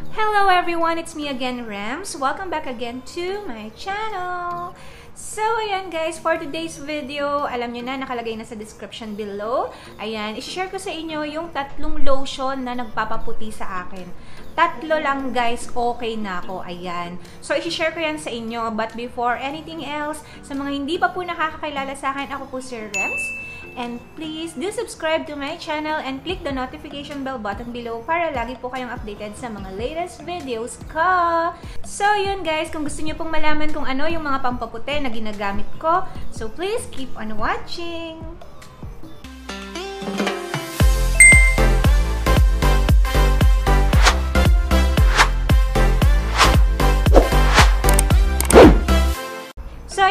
Hello everyone! It's me again, Rams. Welcome back again to my channel. So, ayan guys, for today's video, alam nyo na, nakalagay na sa description below. Ayan, isi-share ko sa inyo yung tatlong lotion na nagpapaputi sa akin. Tatlo lang guys, okay na ako. Ayan. So, isi-share ko yan sa inyo. But before anything else, sa mga hindi pa po nakakakilala sa akin, ako po si Rems. And please do subscribe to my channel and click the notification bell button below para lagi po kayong updated sa mga latest videos ko. So yun guys, kung gusto niyo pong malaman kung ano yung mga pampaputi na ginagamit ko, so please keep on watching!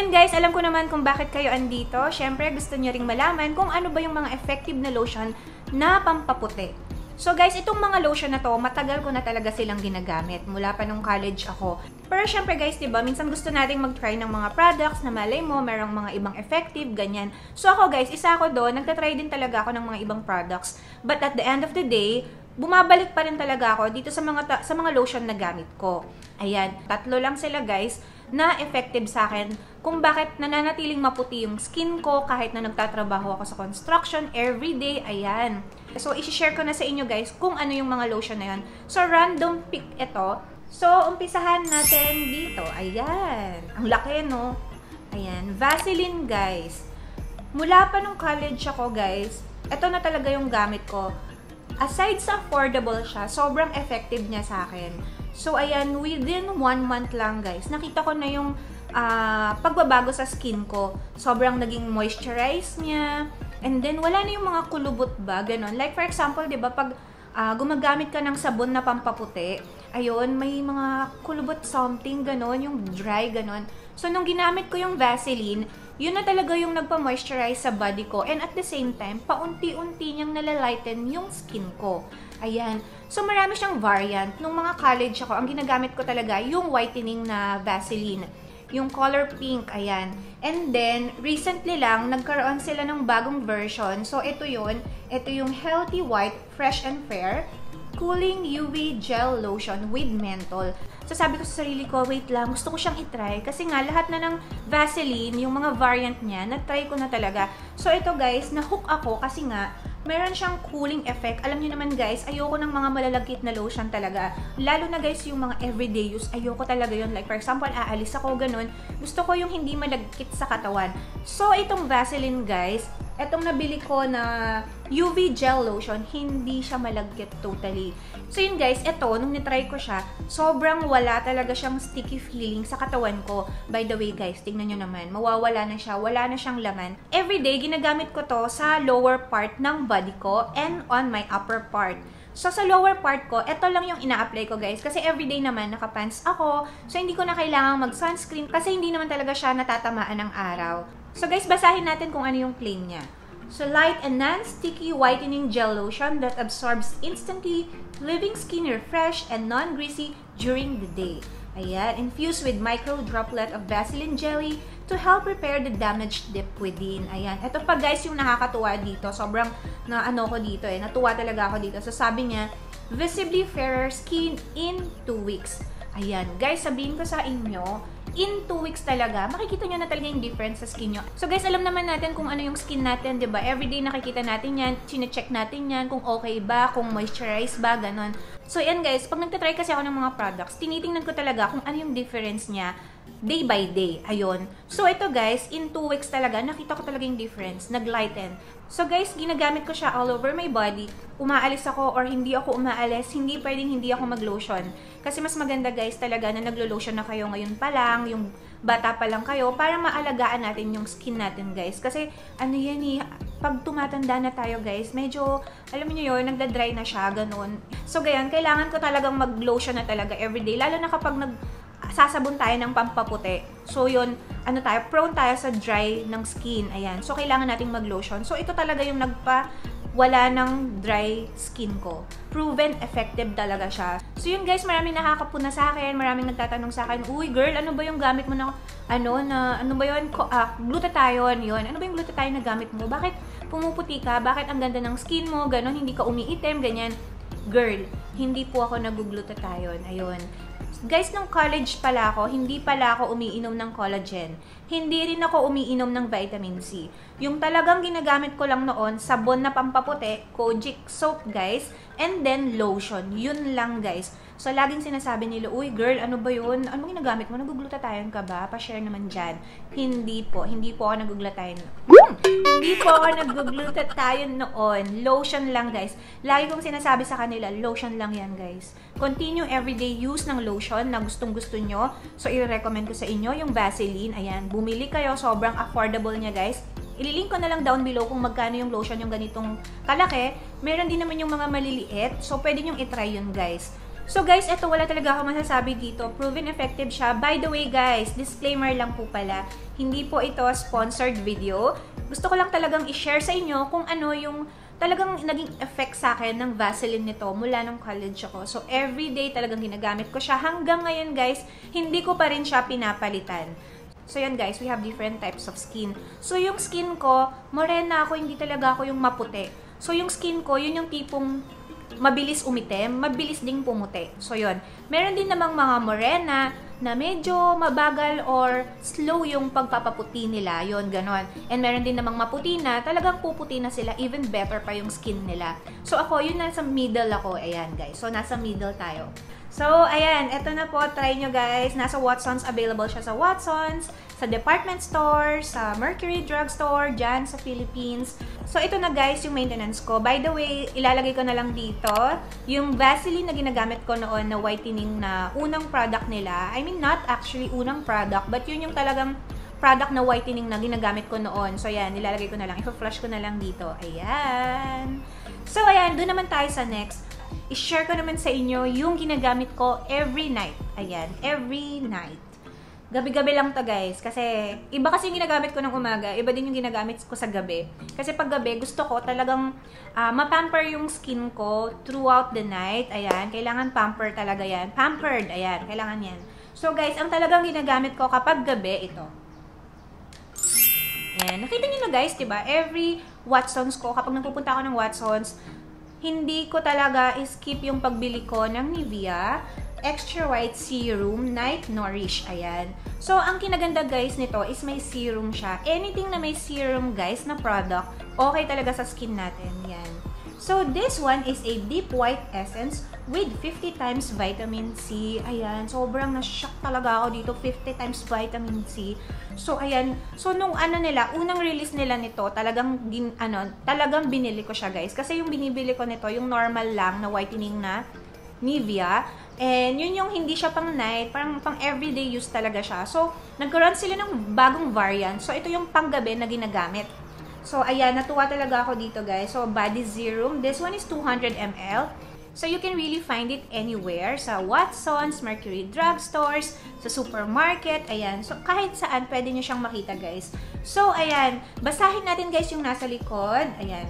So, ayun guys, alam ko naman kung bakit kayo andito. Siyempre, gusto nyo ring malaman kung ano ba yung mga effective na lotion na pampaputi. So guys, itong mga lotion na to, matagal ko na talaga silang ginagamit mula pa nung college ako. Pero syempre guys, 'di ba, minsan gusto nating mag-try ng mga products na malay mo merong mga ibang effective ganyan. So ako guys, isa ako doon, nagta-try din talaga ako ng mga ibang products. But at the end of the day, bumabalik pa rin talaga ako dito sa mga sa mga lotion na gamit ko. Ayan, tatlo lang sila guys na effective sa akin kung bakit nananatiling maputi yung skin ko kahit na nagtatrabaho ako sa construction everyday. Ayan. So, isi-share ko na sa inyo guys kung ano yung mga lotion na yan. So, random pick ito. So, umpisahan natin dito. Ayan. Ang laki, no? Ayan. Vaseline, guys. Mula pa nung college ako, guys, ito na talaga yung gamit ko. Aside sa affordable siya, sobrang effective niya sa akin. So, ayan, within one month lang, guys, nakita ko na yung uh, pagbabago sa skin ko. Sobrang naging moisturize niya And then, wala na yung mga kulubot ba, ganun. Like, for example, di ba, pag uh, gumagamit ka ng sabon na pampaputi, ayun, may mga kulubot something, ganun, yung dry, ganun. So, nung ginamit ko yung Vaseline, yun na talaga yung nagpa-moisturize sa body ko. And at the same time, paunti-unti niyang nalalighten yung skin ko. Ayan. So, marami siyang variant. Nung mga college ako, ang ginagamit ko talaga yung whitening na Vaseline yung color pink, ayan. And then, recently lang, nagkaroon sila ng bagong version. So, ito yun. Ito yung Healthy White Fresh and Fair Cooling UV Gel Lotion with Menthol. So, sabi ko sa sarili ko, wait lang, gusto ko siyang itry. Kasi nga, lahat na ng Vaseline, yung mga variant niya, na-try ko na talaga. So, ito guys, na-hook ako kasi nga, meron siyang cooling effect. Alam niyo naman guys, ayoko ng mga malalagkit na lotion talaga. Lalo na guys, yung mga everyday use, ayoko talaga yon Like for example, aalis ako ganun. Gusto ko yung hindi malagkit sa katawan. So, itong Vaseline guys, etong nabili ko na UV gel lotion, hindi siya malagkit totally. So yun guys, ito, nung nitry ko siya, sobrang wala talaga siyang sticky feeling sa katawan ko. By the way guys, tingnan nyo naman, mawawala na siya, wala na siyang laman. Everyday, ginagamit ko to sa lower part ng body ko and on my upper part. So, sa lower part ko, ito lang yung ina-apply ko, guys. Kasi everyday naman, nakapants ako. So, hindi ko na kailangang mag-sunscreen kasi hindi naman talaga siya natatamaan ng araw. So guys, basahin natin kung ano yung claim niya. So light and non-sticky whitening gel lotion that absorbs instantly, leaving skin refreshed and non-greasy during the day. Ayan, infused with micro droplet of Vaseline jelly to help repair the damaged dip within. Ayan, ito pa guys yung nakakatuwa dito. Sobrang na ano ko dito eh, natuwa talaga ako dito. So sabi niya, visibly fairer skin in 2 weeks. Ayan, guys, sabihin ko sa inyo, in 2 weeks talaga, makikita nyo na talaga yung difference sa skin nyo. So guys, alam naman natin kung ano yung skin natin, ba diba? Everyday nakikita natin yan, chine-check natin yan, kung okay ba, kung moisturize ba, ganon. So yan guys, pag nagtatry kasi ako ng mga products, tinitingnan ko talaga kung ano yung difference niya day by day. Ayun. So, ito guys, in 2 weeks talaga, nakita ko talaga yung difference. Nag-lighten. So, guys, ginagamit ko siya all over my body. Umaalis ako or hindi ako umaalis, hindi pwedeng hindi ako mag-lotion. Kasi mas maganda guys talaga na naglo-lotion na kayo ngayon pa lang, yung bata pa lang kayo, para maalagaan natin yung skin natin guys. Kasi, ano yan eh, pag tumatanda na tayo guys, medyo, alam niyo yun, nagda-dry na siya, ganun. So, ganyan, kailangan ko talagang mag-lotion na talaga everyday. Lalo na kapag nag sasabon tayo ng pampaputi. So, yun, ano tayo, prone tayo sa dry ng skin. Ayan. So, kailangan nating mag-lotion. So, ito talaga yung nagpa wala ng dry skin ko. Proven effective talaga siya. So yun guys, maraming nakakapuna sa akin, maraming nagtatanong sa akin, uy girl, ano ba yung gamit mo na, ano, na, ano ba yun, ah, glutathione, yun. Ano ba yung glutathione na gamit mo? Bakit pumuputi ka? Bakit ang ganda ng skin mo? Ganon, hindi ka umiitim, ganyan. Girl, hindi po ako nag-glutathione. Ayun. Guys, nung college pala ako, hindi pala ako umiinom ng collagen. Hindi rin ako umiinom ng vitamin C. Yung talagang ginagamit ko lang noon, sabon na pampaputi, Kojic soap guys, and then lotion. Yun lang guys. So, laging sinasabi nila, uy girl, ano ba yun? Ano ginagamit mo? Naguglutathione ka ba? Pa-share naman dyan. Hindi po. Hindi po ako naguglutathione. Hmm! Hindi po ako naguglutathione noon. Lotion lang guys. Lagi kong sinasabi sa kanila, lotion lang yan guys. Continue everyday use ng lotion na gustong gusto nyo. So, i-recommend ko sa inyo yung Vaseline. Ayan, bumili kayo. Sobrang affordable niya guys. Ililink ko na lang down below kung magkano yung lotion yung ganitong kalaki. Meron din naman yung mga maliliit. So, pwede nyo itry yun guys. So guys, ito wala talaga ako masasabi dito. Proven effective siya. By the way guys, disclaimer lang po pala. Hindi po ito sponsored video. Gusto ko lang talagang i-share sa inyo kung ano yung talagang naging effect sa akin ng Vaseline nito mula nung college ako. So everyday talagang ginagamit ko siya. Hanggang ngayon guys, hindi ko pa rin siya pinapalitan. So yan guys, we have different types of skin. So yung skin ko, morena ako, hindi talaga ako yung maputi. So yung skin ko, yun yung tipong mabilis umitim, mabilis ding pumuti. So, yon Meron din namang mga morena na medyo mabagal or slow yung pagpapaputi nila. yon ganon. And meron din namang maputi na talagang puputi na sila, even better pa yung skin nila. So, ako, yun nasa middle ako. Ayan, guys. So, nasa middle tayo. So, ayan, eto na po, try nyo guys. Nasa Watsons, available siya sa Watsons, sa department store, sa Mercury Drugstore, dyan sa Philippines. So, ito na guys, yung maintenance ko. By the way, ilalagay ko na lang dito, yung Vaseline na ginagamit ko noon na whitening na unang product nila. I mean, not actually unang product, but yun yung talagang product na whitening na ginagamit ko noon. So, ayan, nilalagay ko na lang. I-flush ko na lang dito. Ayan. So, ayan, doon naman tayo sa next i-share ko naman sa inyo yung ginagamit ko every night. Ayan, every night. Gabi-gabi lang to guys. Kasi, iba kasi yung ginagamit ko ng umaga, iba din yung ginagamit ko sa gabi. Kasi pag gabi, gusto ko talagang uh, mapamper yung skin ko throughout the night. Ayan, kailangan pamper talaga yan. Pampered, ayan, kailangan yan. So guys, ang talagang ginagamit ko kapag gabi, ito. Ayan, nakita niyo na guys, diba? Every Watsons ko, kapag nagpupunta ako ng Watsons, hindi ko talaga skip yung pagbili ko ng Nivea Extra White Serum Night Nourish. Ayan. So, ang kinaganda guys nito is may serum siya. Anything na may serum guys na product, okay talaga sa skin natin. Yan. So, this one is a deep white essence with 50 times vitamin C. Ayan, sobrang na-shock talaga ako dito. 50 times vitamin C. So, ayan. So, nung ano nila, unang release nila nito, talagang, din, ano, talagang binili ko siya, guys. Kasi yung binibili ko nito, yung normal lang na whitening na Nivea. And yun yung hindi siya pang night, parang pang everyday use talaga siya. So, nagkaroon sila ng bagong variant. So, ito yung panggabi na ginagamit. So, ayan, natuwa talaga ako dito, guys. So, Body Serum. This one is 200 ml. So, you can really find it anywhere. Sa Watsons, Mercury Drugstores, sa supermarket, ayan. So, kahit saan, pwede nyo siyang makita, guys. So, ayan. Basahin natin, guys, yung nasa likod. Ayan.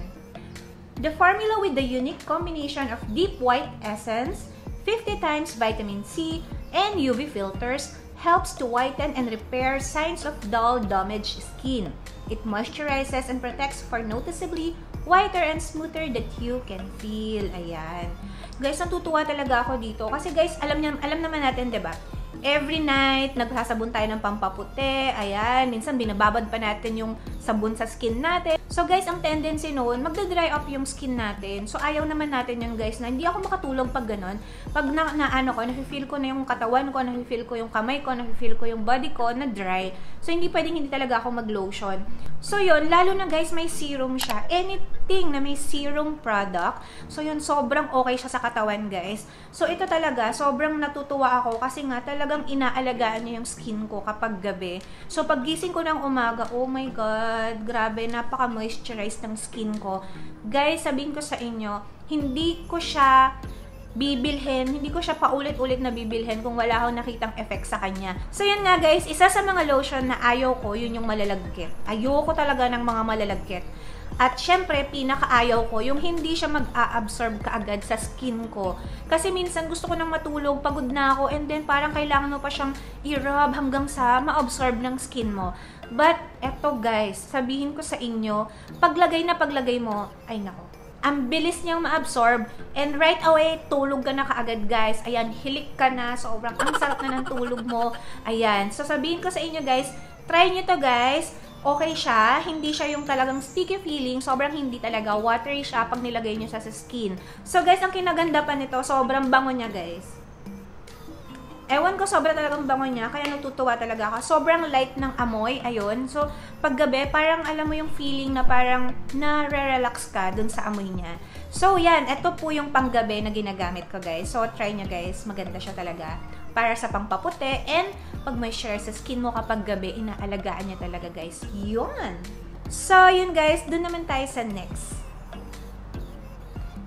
The formula with the unique combination of deep white essence, 50 times vitamin C, and UV filters helps to whiten and repair signs of dull, damaged skin. It moisturizes and protects for noticeably whiter and smoother that you can feel. Ayan. Guys, natutuwa talaga ako dito. Kasi guys, alam, niya, alam naman natin, ba diba? Every night, nagsasabon tayo ng pampaputi. Ayan, minsan binababad pa natin yung sabon sa skin natin. So guys, ang tendency noon, magda-dry up yung skin natin. So ayaw naman natin yung guys na hindi ako makatulog pag ganun. Pag na, na ano ko, nafe-feel ko na yung katawan ko, nafe-feel ko yung kamay ko, nafe-feel ko yung body ko na dry. So hindi pwedeng hindi talaga ako mag-lotion. So yun, lalo na guys, may serum siya. Anything na may serum product, so yun, sobrang okay siya sa katawan guys. So ito talaga, sobrang natutuwa ako kasi nga talagang inaalagaan niya yung skin ko kapag gabi. So pag gising ko ng umaga, oh my god, grabe, napaka-moisturized ng skin ko. Guys, sabihin ko sa inyo, hindi ko siya bibilhin, hindi ko siya paulit-ulit na bibilhin kung wala akong nakitang effect sa kanya. So yun nga guys, isa sa mga lotion na ayaw ko, yun yung malalagkit. Ayoko talaga ng mga malalagkit. At syempre, pinakaayaw ko, yung hindi siya mag-a-absorb kaagad sa skin ko. Kasi minsan gusto ko nang matulog, pagod na ako, and then parang kailangan mo pa siyang i-rub hanggang sa ma-absorb ng skin mo. But, eto guys, sabihin ko sa inyo, paglagay na paglagay mo, ay nako, Ang bilis niyang ma-absorb. And right away, tulog ka na kaagad, guys. Ayan, hilik ka na. Sobrang ang sarap na ng tulog mo. Ayan. So, sabihin ko sa inyo, guys, try nyo to, guys. Okay siya. Hindi siya yung talagang sticky feeling. Sobrang hindi talaga. Watery siya pag nilagay nyo sa skin. So, guys, ang kinaganda pa nito, sobrang bango niya, guys. Ewan ko, sobra talagang bango niya, kaya natutuwa talaga ako. Sobrang light ng amoy, ayun. So, paggabi, parang alam mo yung feeling na parang na-relax ka dun sa amoy niya. So, yan. Ito po yung panggabi na ginagamit ko, guys. So, try nyo, guys. Maganda siya talaga. Para sa pangpaputi. And, pag may share sa skin mo kapag gabi, inaalagaan niya talaga, guys. Yun! So, yun, guys. Dun naman tayo sa next.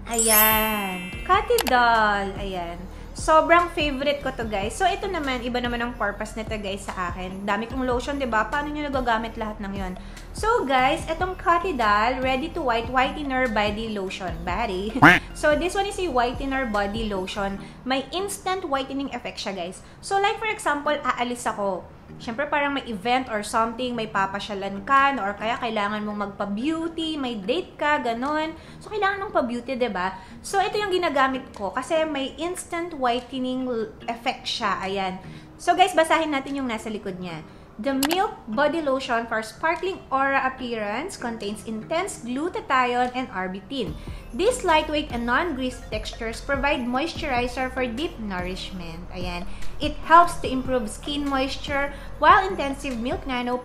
Ayan. Katidol. Ayan. Sobrang favorite ko to guys. So, ito naman, iba naman ang purpose nito guys sa akin. Dami kong lotion, ba diba? Paano nyo nagagamit lahat ng yon? So, guys, itong Cotidal Ready to White Whitener Body Lotion. Body. so, this one is a whitener body lotion. May instant whitening effect siya, guys. So, like for example, aalis ako Siyempre, parang may event or something, may papasyalan ka, or kaya kailangan mong magpa-beauty, may date ka, ganon. So, kailangan ng pa-beauty, ba diba? So, ito yung ginagamit ko kasi may instant whitening effect siya. Ayan. So, guys, basahin natin yung nasa likod niya. The Milk Body Lotion for Sparkling Aura Appearance contains intense glutathione and arbutin. These lightweight and non-greasy textures provide moisturizer for deep nourishment. Ayan. It helps to improve skin moisture, while intensive milk nano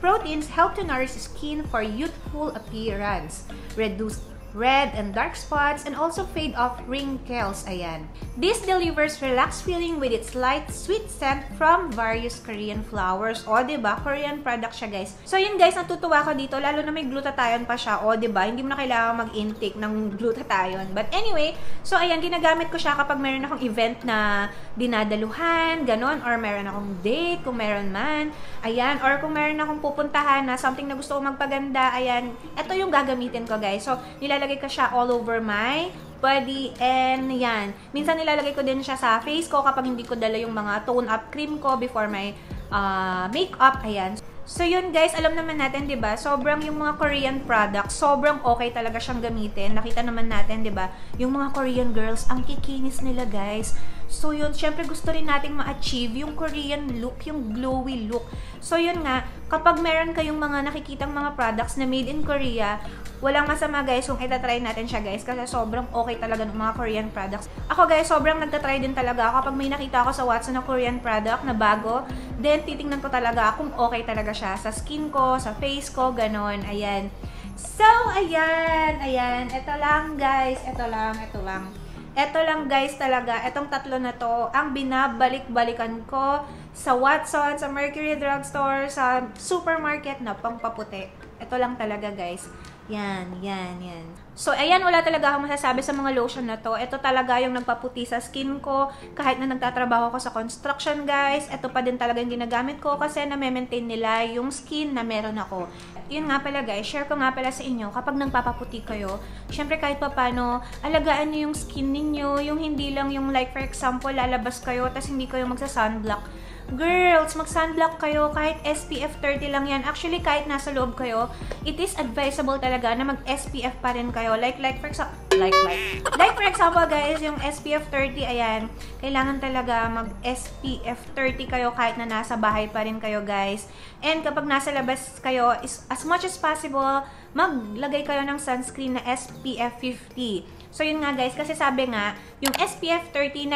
proteins help to nourish skin for youthful appearance, reduce red and dark spots, and also fade off wrinkles. Ayan. This delivers relaxed feeling with its light, sweet scent from various Korean flowers. O, ba diba? Korean product siya, guys. So, yun, guys, natutuwa ko dito, lalo na may glutathione pa siya. O, ba diba? Hindi mo na kailangan mag-intake ng glutathione. But anyway, so, ayan, ginagamit ko siya kapag meron akong event na dinadaluhan, ganon, or meron akong date, kung meron man. Ayan, or kung meron akong pupuntahan na something na gusto ko magpaganda, ayan, ito yung gagamitin ko, guys. So, nila nilalagay ko siya all over my body and yan. Minsan nilalagay ko din siya sa face ko kapag hindi ko dala yung mga tone up cream ko before my uh, makeup. Ayan. So yun guys, alam naman natin 'di ba? Sobrang yung mga Korean products, sobrang okay talaga siyang gamitin. Nakita naman natin 'di ba? Yung mga Korean girls, ang kikinis nila guys. So yun, syempre gusto rin nating ma-achieve yung Korean look, yung glowy look. So yun nga, kapag meron kayong mga nakikitang mga products na made in Korea, walang masama guys kung itatry natin siya guys kasi sobrang okay talaga ng mga Korean products. Ako guys, sobrang nagtatry din talaga ako kapag may nakita ako sa Watson na Korean product na bago, then titingnan ko talaga kung okay talaga siya sa skin ko, sa face ko, ganon, ayan. So, ayan, ayan, ito lang guys, ito lang, ito lang. Ito lang guys talaga, itong tatlo na to, ang binabalik-balikan ko sa Watson, sa Mercury Drugstore, sa supermarket na pangpaputi. Ito lang talaga guys. Yan, yan, yan. So, ayan, wala talaga akong masasabi sa mga lotion na to. Ito talaga yung nagpaputi sa skin ko. Kahit na nagtatrabaho ako sa construction, guys, ito pa din talaga yung ginagamit ko kasi na-maintain nila yung skin na meron ako. Yun nga pala, guys, share ko nga pala sa inyo, kapag nagpapaputi kayo, syempre kahit pa paano, alagaan nyo yung skin ninyo, yung hindi lang yung like, for example, lalabas kayo, tapos hindi kayo magsa-sunblock Girls, mag-sunblock kayo kahit SPF 30 lang yan. Actually, kahit nasa loob kayo, it is advisable talaga na mag-SPF pa rin kayo. Like, like, for example, like, like. Like, for example, guys, yung SPF 30, ayan, kailangan talaga mag-SPF 30 kayo kahit na nasa bahay pa rin kayo, guys. And kapag nasa labas kayo, is, as much as possible, maglagay kayo ng sunscreen na SPF 50. So, yun nga guys, kasi sabi nga, yung SPF 30,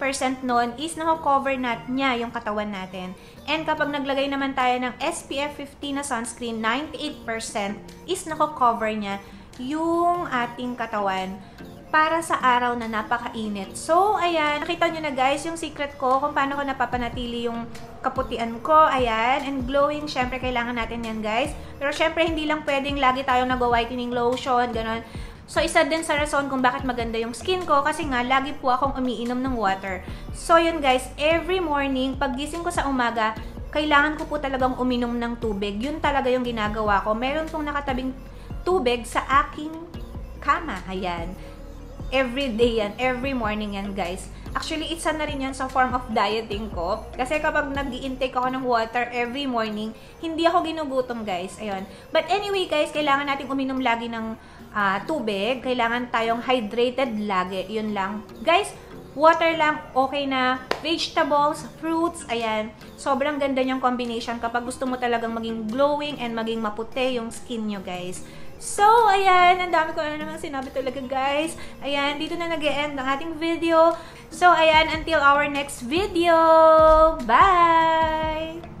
97% nun is nako-cover nat niya yung katawan natin. And kapag naglagay naman tayo ng SPF 50 na sunscreen, 98% is nako-cover niya yung ating katawan para sa araw na napakainit. So, ayan, nakita nyo na guys yung secret ko kung paano ko napapanatili yung kaputian ko. Ayan, and glowing, syempre kailangan natin yan guys. Pero syempre hindi lang pwedeng lagi tayong nag-whitening lotion, ganun. So, isa din sa rason kung bakit maganda yung skin ko kasi nga, lagi po akong umiinom ng water. So, yun guys, every morning, paggising ko sa umaga, kailangan ko po talagang uminom ng tubig. Yun talaga yung ginagawa ko. Meron pong nakatabing tubig sa aking kama. Ayan. Every day yan. Every morning yan, guys. Actually, isa na rin yan sa form of dieting ko. Kasi kapag nag intake ako ng water every morning, hindi ako ginugutom, guys. Ayun. But anyway, guys, kailangan natin uminom lagi ng uh, tubig. Kailangan tayong hydrated lagi. Yun lang. Guys, water lang, okay na. Vegetables, fruits, ayan. Sobrang ganda niyang combination kapag gusto mo talagang maging glowing and maging maputi yung skin nyo, guys. So, ayan, ang dami ko na naman sinabi talaga, guys. Ayan, dito na nag -e end ang ating video. So, ayan, until our next video. Bye!